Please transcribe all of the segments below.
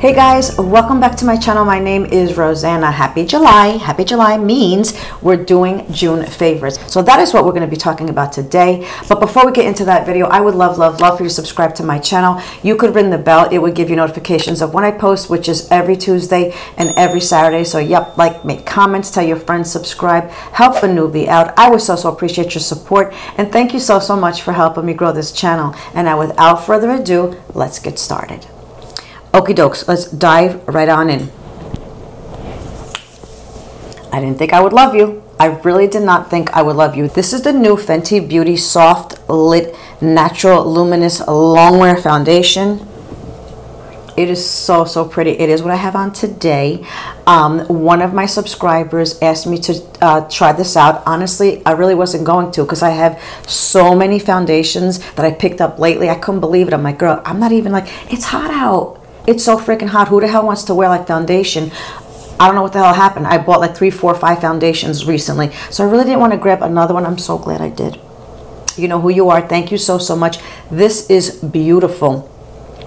Hey guys, welcome back to my channel. My name is Roseanna. Happy July. Happy July means we're doing June favorites. So that is what we're going to be talking about today. But before we get into that video, I would love, love, love for you to subscribe to my channel. You could ring the bell. It would give you notifications of when I post, which is every Tuesday and every Saturday. So yep, like, make comments, tell your friends, subscribe, help a newbie out. I would so, so appreciate your support. And thank you so, so much for helping me grow this channel. And now without further ado, let's get started. Okie dokes, let's dive right on in. I didn't think I would love you. I really did not think I would love you. This is the new Fenty Beauty Soft Lit Natural Luminous Longwear Foundation. It is so, so pretty. It is what I have on today. Um, one of my subscribers asked me to uh, try this out. Honestly, I really wasn't going to because I have so many foundations that I picked up lately. I couldn't believe it. I'm like, girl, I'm not even like, it's hot out. It's so freaking hot. Who the hell wants to wear like foundation? I don't know what the hell happened. I bought like three, four, five foundations recently. So I really didn't want to grab another one. I'm so glad I did. You know who you are. Thank you so, so much. This is beautiful.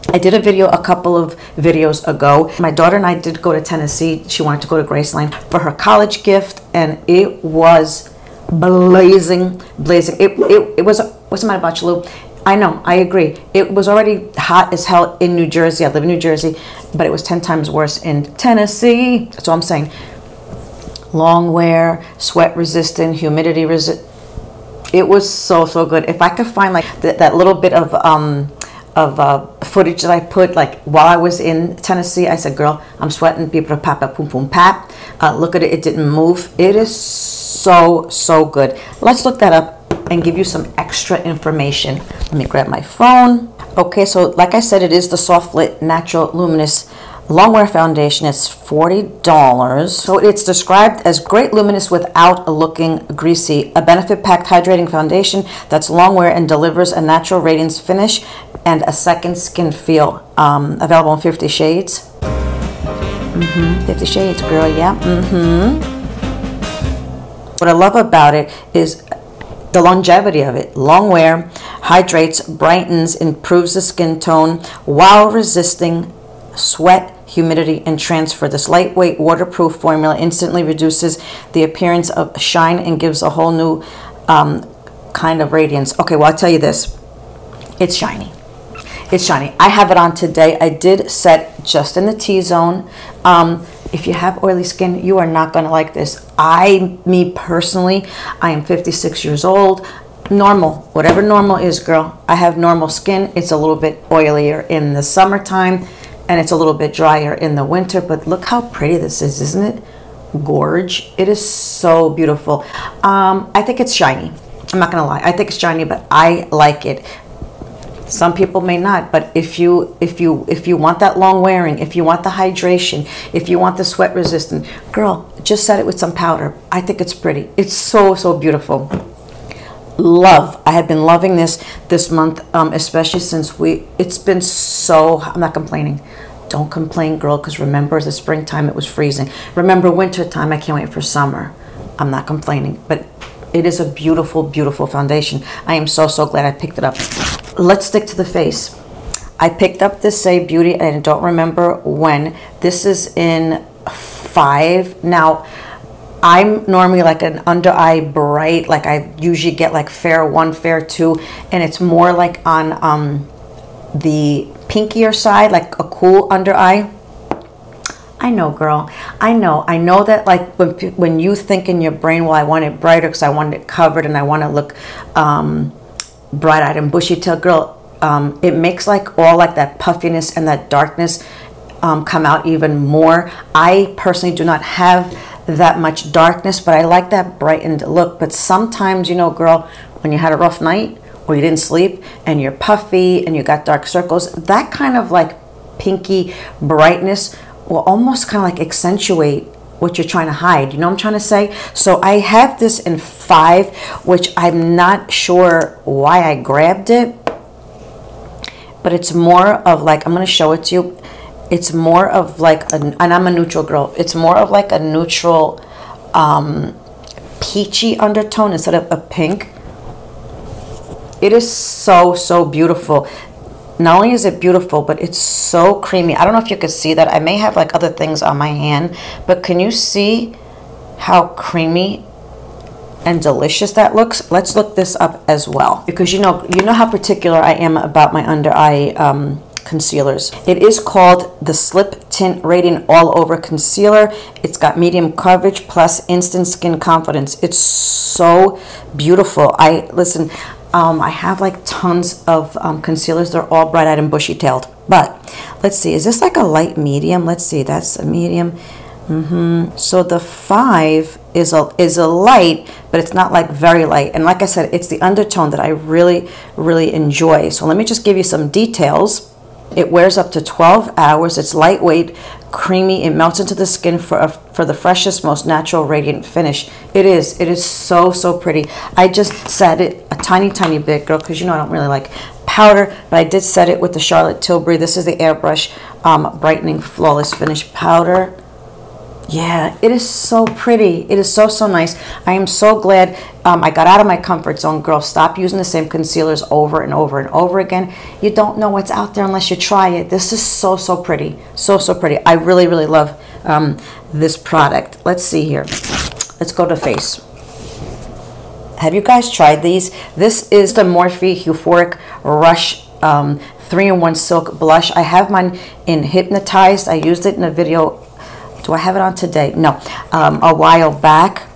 I did a video a couple of videos ago. My daughter and I did go to Tennessee. She wanted to go to Graceland for her college gift, and it was blazing, blazing. It, it, it was, what's you, Lou? I know, I agree. It was already hot as hell in New Jersey. I live in New Jersey, but it was 10 times worse in Tennessee. That's all I'm saying. Long wear, sweat resistant, humidity resistant. It was so, so good. If I could find like th that little bit of, um, of uh, footage that I put like while I was in Tennessee, I said, girl, I'm sweating, people pop, boom, boom, pap. Uh, look at it, it didn't move. It is so, so good. Let's look that up and give you some extra information. Let me grab my phone. Okay, so like I said, it is the Soft Lit Natural Luminous Longwear Foundation. It's $40. So it's described as great luminous without looking greasy. A benefit-packed hydrating foundation that's longwear and delivers a natural radiance finish and a second skin feel. Um, available in 50 shades. Mm -hmm. 50 shades, girl, yeah. Mm-hmm. What I love about it is the longevity of it. Long wear hydrates, brightens, improves the skin tone while resisting sweat, humidity, and transfer. This lightweight waterproof formula instantly reduces the appearance of shine and gives a whole new um, kind of radiance. Okay, well, I'll tell you this. It's shiny. It's shiny. I have it on today. I did set just in the T-zone. Um, if you have oily skin, you are not going to like this. I, me personally, I am 56 years old. Normal, whatever normal is, girl. I have normal skin. It's a little bit oilier in the summertime and it's a little bit drier in the winter. But look how pretty this is, isn't it? Gorge. It is so beautiful. Um, I think it's shiny. I'm not to lie. I think it's shiny, but I like it. Some people may not, but if you if you if you want that long wearing, if you want the hydration, if you want the sweat resistant, girl, just set it with some powder. I think it's pretty. It's so so beautiful. Love. I have been loving this this month, um, especially since we. It's been so. I'm not complaining. Don't complain, girl, because remember the springtime it was freezing. Remember winter time. I can't wait for summer. I'm not complaining, but it is a beautiful, beautiful foundation. I am so, so glad I picked it up let's stick to the face. I picked up this Saie Beauty and I don't remember when. This is in five. Now, I'm normally like an under eye bright, like I usually get like fair one, fair two, and it's more like on um, the pinkier side, like a cool under eye. I know, girl. I know. I know that like when when you think in your brain, well, I want it brighter because I want it covered and I want to look um, bright-eyed and bushy-tailed girl, um, it makes like all like that puffiness and that darkness um, come out even more. I personally do not have that much darkness, but I like that brightened look. But sometimes, you know, girl, when you had a rough night or you didn't sleep and you're puffy and you got dark circles, that kind of like pinky brightness will almost kind of like accentuate what you're trying to hide. You know I'm trying to say? So I have this in five, which I'm not sure why I grabbed it, but it's more of like, I'm going to show it to you. It's more of like, a, and I'm a neutral girl. It's more of like a neutral um, peachy undertone instead of a pink. It is so, so beautiful. Not only is it beautiful, but it's so creamy. I don't know if you could see that. I may have like other things on my hand, but can you see how creamy and delicious that looks? Let's look this up as well. Because you know, you know how particular I am about my under eye um, concealers. It is called the Slip Tint Radiant All Over Concealer. It's got medium coverage plus instant skin confidence. It's so beautiful. I, listen, um, I have like tons of um, concealers. They're all bright-eyed and bushy-tailed. But let's see, is this like a light medium? Let's see, that's a medium. Mm -hmm. So the five is a is a light, but it's not like very light. And like I said, it's the undertone that I really really enjoy. So let me just give you some details. It wears up to 12 hours. It's lightweight, creamy. It melts into the skin for a, for the freshest, most natural, radiant finish. It is. It is so, so pretty. I just set it a tiny, tiny bit, girl, because you know I don't really like powder, but I did set it with the Charlotte Tilbury. This is the Airbrush um, Brightening Flawless Finish Powder. Yeah, it is so pretty. It is so, so nice. I am so glad um, I got out of my comfort zone. Girl, stop using the same concealers over and over and over again. You don't know what's out there unless you try it. This is so, so pretty. So, so pretty. I really, really love um, this product. Let's see here. Let's go to face. Have you guys tried these? This is the Morphe Huephoric Rush um, 3-in-1 Silk Blush. I have mine in Hypnotized. I used it in a video do I have it on today? No. Um, a while back.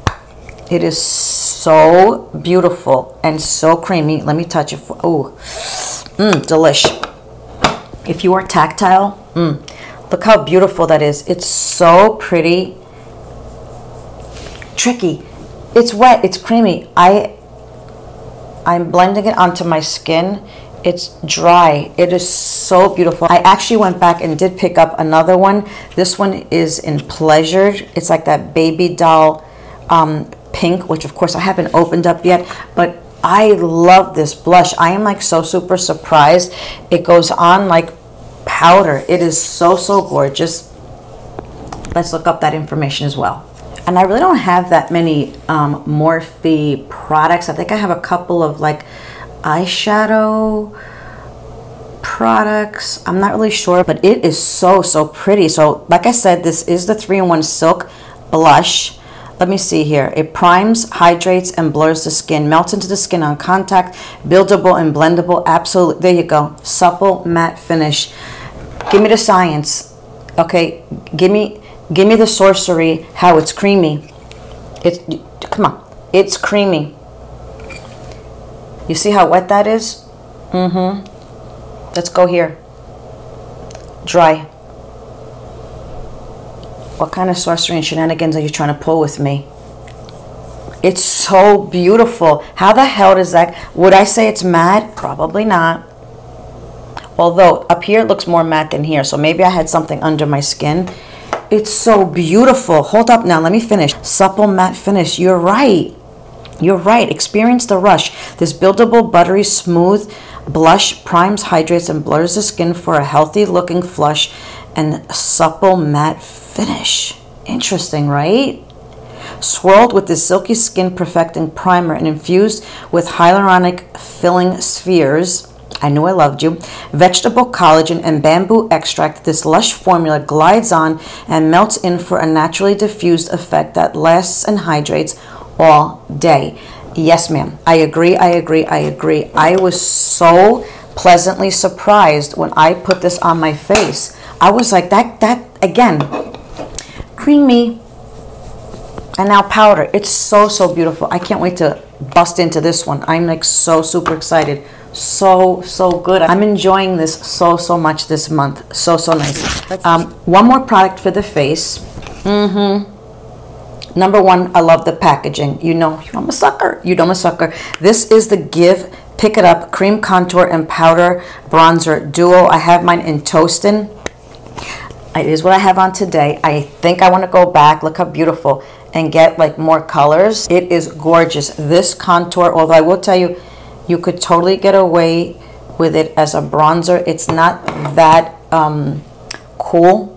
It is so beautiful and so creamy. Let me touch it. Oh, mmm, delish. If you are tactile, mm, look how beautiful that is. It's so pretty. Tricky. It's wet. It's creamy. I, I'm blending it onto my skin it's dry. It is so beautiful. I actually went back and did pick up another one. This one is in Pleasure. It's like that baby doll um, pink, which of course I haven't opened up yet, but I love this blush. I am like so super surprised. It goes on like powder. It is so, so gorgeous. Let's look up that information as well. And I really don't have that many um, Morphe products. I think I have a couple of like eyeshadow products. I'm not really sure, but it is so, so pretty. So like I said, this is the 3-in-1 Silk Blush. Let me see here. It primes, hydrates, and blurs the skin. Melts into the skin on contact. Buildable and blendable. Absolutely. There you go. Supple matte finish. Give me the science. Okay. Give me, give me the sorcery. How it's creamy. It's come on. It's creamy. You see how wet that is? Mm-hmm. Let's go here. Dry. What kind of sorcery and shenanigans are you trying to pull with me? It's so beautiful. How the hell does that... Would I say it's matte? Probably not. Although up here it looks more matte than here. So maybe I had something under my skin. It's so beautiful. Hold up now. Let me finish. Supple matte finish. You're right. You're right. Experience the rush. This buildable, buttery, smooth blush primes, hydrates, and blurs the skin for a healthy looking flush and supple matte finish. Interesting, right? Swirled with this silky skin perfecting primer and infused with hyaluronic filling spheres. I knew I loved you. Vegetable collagen and bamboo extract. This lush formula glides on and melts in for a naturally diffused effect that lasts and hydrates all day. Yes, ma'am. I agree. I agree. I agree. I was so pleasantly surprised when I put this on my face. I was like, that, that, again, creamy and now powder. It's so, so beautiful. I can't wait to bust into this one. I'm like so super excited. So, so good. I'm enjoying this so, so much this month. So, so nice. Um, one more product for the face. Mm-hmm. Number one, I love the packaging. You know, I'm a sucker. You know I'm a sucker. This is the GXVE Pick It Up Cream Contour and Powder Bronzer Duo. I have mine in Toastin. It is what I have on today. I think I want to go back. Look how beautiful. And get like more colors. It is gorgeous. This contour, although I will tell you, you could totally get away with it as a bronzer. It's not that um, cool.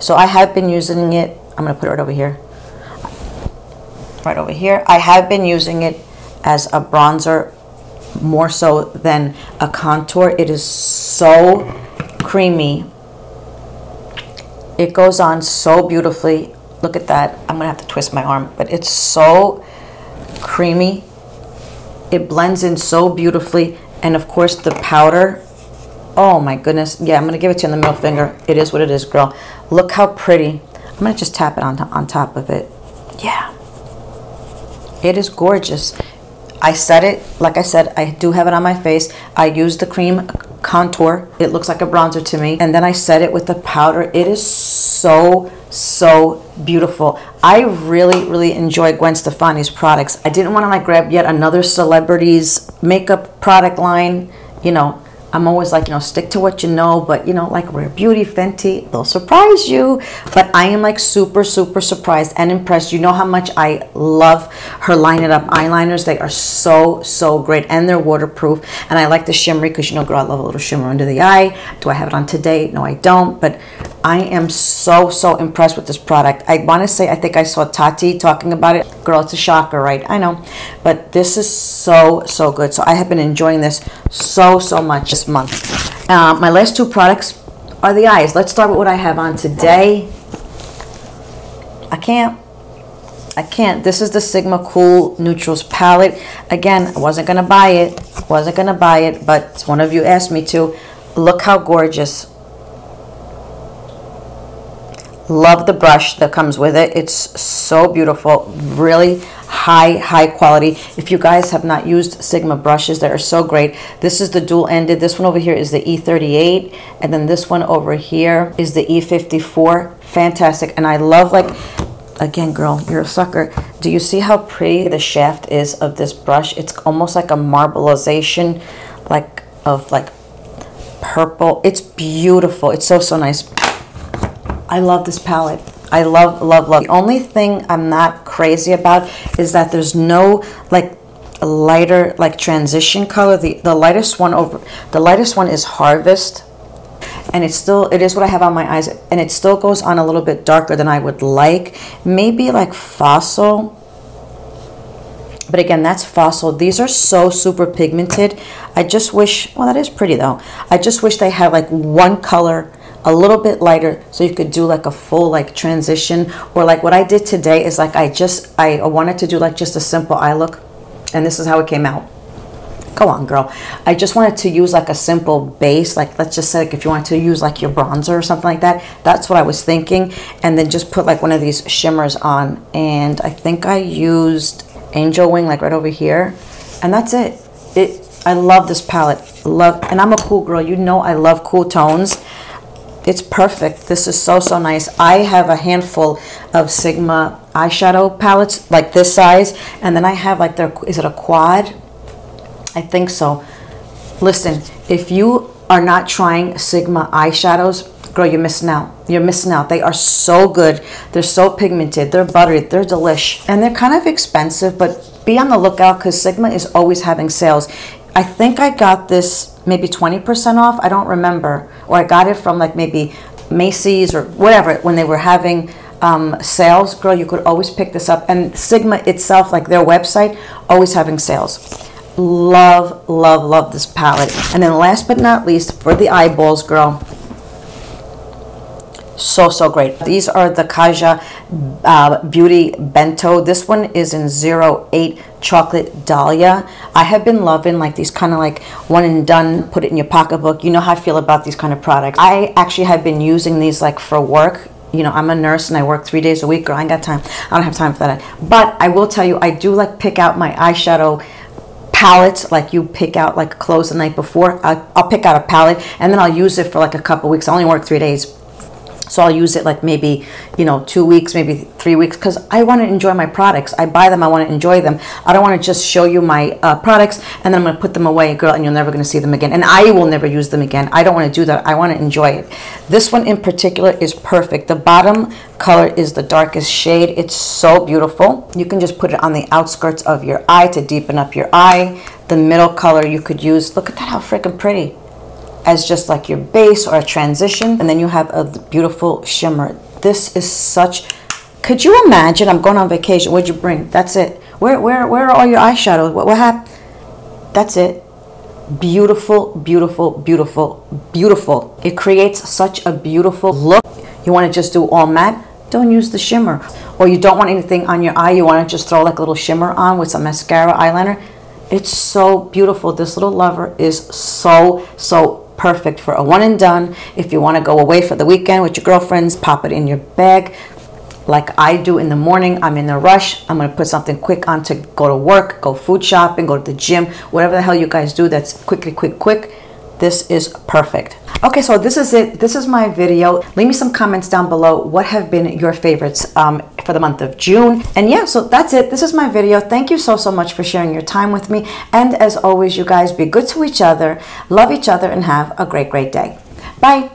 So I have been using it. I'm going to put it right over here right over here. I have been using it as a bronzer more so than a contour. It is so creamy. It goes on so beautifully. Look at that. I'm gonna have to twist my arm, but it's so creamy. It blends in so beautifully. And of course the powder, oh my goodness. Yeah, I'm gonna give it to you in the middle finger. It is what it is, girl. Look how pretty. I'm gonna just tap it on, on top of it. It is gorgeous. I set it, like I said, I do have it on my face. I use the cream contour. It looks like a bronzer to me. And then I set it with the powder. It is so, so beautiful. I really, really enjoy Gwen Stefani's products. I didn't want to like grab yet another celebrity's makeup product line. You know, I'm always like, you know, stick to what you know, but you know, like Rare Beauty, Fenty, they'll surprise you. But I am like super, super surprised and impressed. You know how much I love her Line It Up eyeliners. They are so, so great and they're waterproof. And I like the shimmery because you know, girl, I love a little shimmer under the eye. Do I have it on today? No, I don't. But I am so, so impressed with this product. I want to say, I think I saw Tati talking about it. Girl, it's a shocker, right? I know. But this is so, so good. So I have been enjoying this so, so much this month. Uh, my last two products are the eyes. Let's start with what I have on today. I can't. I can't. This is the Sigma Cool Neutrals palette. Again, I wasn't going to buy it. Wasn't going to buy it, but one of you asked me to. Look how gorgeous Love the brush that comes with it. It's so beautiful. Really high, high quality. If you guys have not used Sigma brushes, they are so great. This is the dual ended. This one over here is the E38. And then this one over here is the E54. Fantastic. And I love like again girl you're a sucker do you see how pretty the shaft is of this brush it's almost like a marbleization like of like purple it's beautiful it's so so nice I love this palette. I love, love, love. The only thing I'm not crazy about is that there's no like lighter like transition color. The the lightest one over the lightest one is Harvest. And it's still it is what I have on my eyes and it still goes on a little bit darker than I would like. Maybe like Fossil. But again, that's Fossil. These are so super pigmented. I just wish, well, that is pretty though. I just wish they had like one color a little bit lighter so you could do like a full like transition. Or like what I did today is like I just I wanted to do like just a simple eye look and this is how it came out. Go on girl. I just wanted to use like a simple base like let's just say like if you want to use like your bronzer or something like that that's what I was thinking. And then just put like one of these shimmers on and I think I used angel wing like right over here and that's it. It I love this palette. Love and I'm a cool girl. You know I love cool tones it's perfect. This is so, so nice. I have a handful of Sigma eyeshadow palettes like this size. And then I have like their, is it a quad? I think so. Listen, if you are not trying Sigma eyeshadows, girl, you're missing out. You're missing out. They are so good. They're so pigmented. They're buttery. They're delish. And they're kind of expensive, but be on the lookout because Sigma is always having sales. I think I got this maybe 20% off. I don't remember. Or I got it from like maybe Macy's or whatever when they were having um, sales. Girl, you could always pick this up. And Sigma itself, like their website, always having sales. Love, love, love this palette. And then last but not least, for the eyeballs, girl, so so great. These are the kaja uh, beauty bento. This one is in 08 chocolate dahlia. I have been loving like these kind of like one and done put it in your pocketbook. You know how i feel about these kind of products. I actually have been using these like for work. You know, I'm a nurse and I work three days a week, girl. I ain't got time. I don't have time for that. But I will tell you, I do like pick out my eyeshadow palettes. Like you pick out like clothes the night before. I'll, I'll, pick out a palette and then I'll use it for like a couple weeks. I only work three days so I'll use it like maybe, you know, two weeks, maybe three weeks, because I want to enjoy my products. I buy them, I want to enjoy them. I don't want to just show you my uh, products and then I'm going to put them away, girl, and you're never going to see them again. And I will never use them again. I don't want to do that. I want to enjoy it. This one in particular is perfect. The bottom color is the darkest shade. It's so beautiful. You can just put it on the outskirts of your eye to deepen up your eye. The middle color you could use, look at that, how freaking pretty as just like your base or a transition. And then you have a beautiful shimmer. This is such, could you imagine? I'm going on vacation. What'd you bring? That's it. Where, where, where are all your eyeshadows? What, what happened? That's it. Beautiful, beautiful, beautiful, beautiful. It creates such a beautiful look. You want to just do all matte? Don't use the shimmer. Or you don't want anything on your eye, you want to just throw like a little shimmer on with some mascara, eyeliner. It's so beautiful. This little lover is so, so perfect for a one and done. If you want to go away for the weekend with your girlfriends, pop it in your bag, like I do in the morning. I'm in a rush. I'm going to put something quick on to go to work, go food shopping, go to the gym, whatever the hell you guys do that's quickly, quick, quick. This is perfect. Okay, so this is it. This is my video. Leave me some comments down below. What have been your favorites um, for the month of June? And yeah, so that's it. This is my video. Thank you so, so much for sharing your time with me. And as always, you guys be good to each other, love each other, and have a great, great day. Bye.